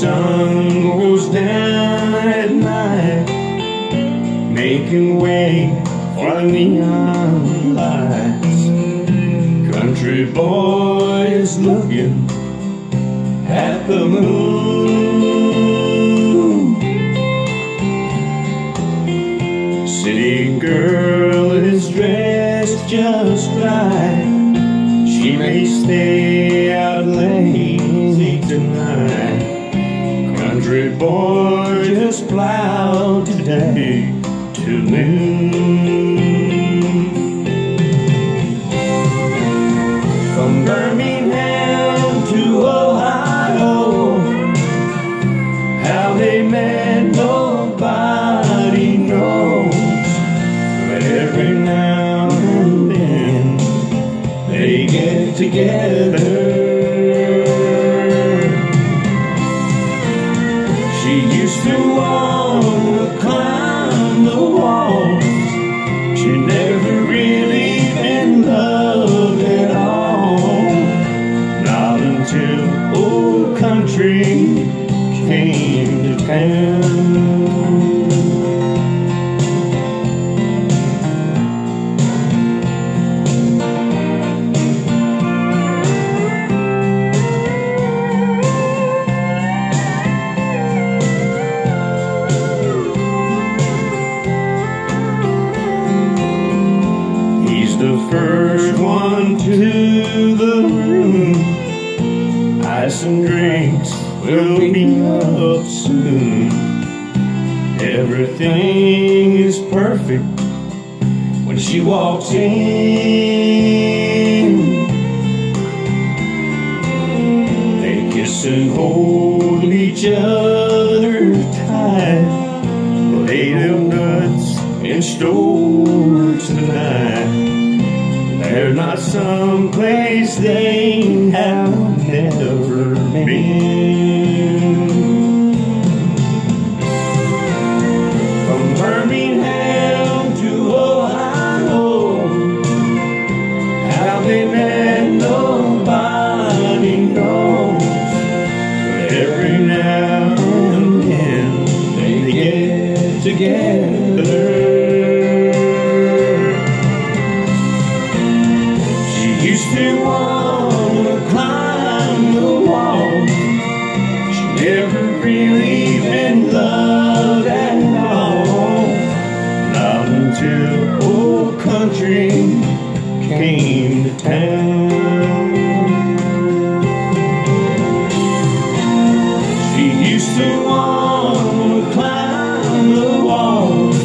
sun goes down at night, making way for the neon lights. Country boys looking at the moon. City girl is dressed just right. She may stay out late boy. Just plowed today Until old country came to town. He's the first one to the and drinks will be up soon. Everything is perfect when she walks in. They kiss and hold each other tight. They live nuts in stores tonight. They're not someplace they have From Birmingham to Ohio, how they met nobody knows. But every now and then they get together. She used to want She used to want to climb the walls.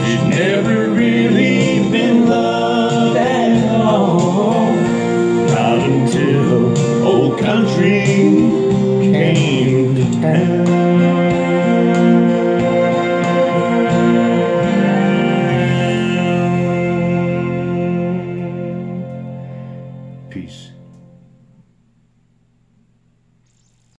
She's never really been loved at all. Not until old country came to town.